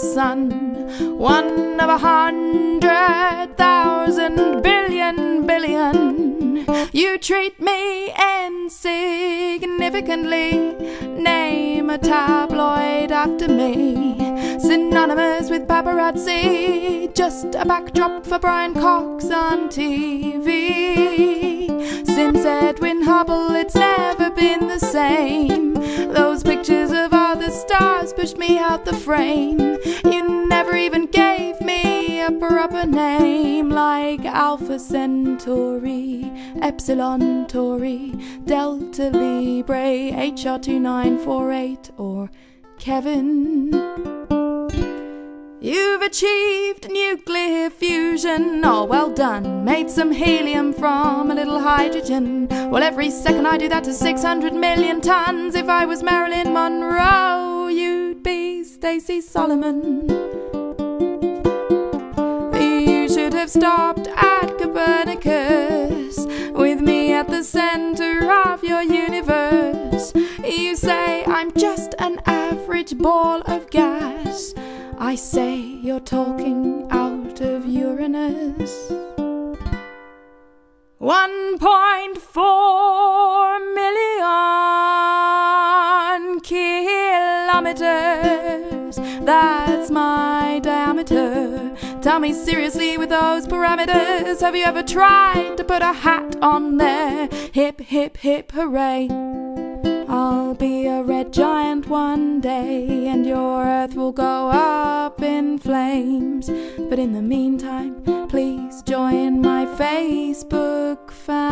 sun. One of a hundred thousand billion billion. You treat me insignificantly. Name a tabloid after me. Synonymous with paparazzi. Just a backdrop for Brian Cox on TV. Since Edwin Hubble, it's never been the same. The stars pushed me out the frame. You never even gave me a proper name like Alpha Centauri, Epsilon Tauri, Delta Librae, HR2948, or Kevin. You've achieved nuclear fusion, oh well done. Made some helium from a little hydrogen. Well, every second I do that to 600 million tons. If I was Marilyn Monroe, you'd be Stacey Solomon. You should have stopped at Copernicus with me at the center of your universe. You say I'm just an average ball of gas. I say you're talking out of Uranus. 1.4 million kilometers. That's my diameter. Tell me seriously with those parameters, have you ever tried to put a hat on there? Hip, hip, hip, hooray. I'll be a red giant one day, and your earth will go up in flames. But in the meantime, please join my Facebook page.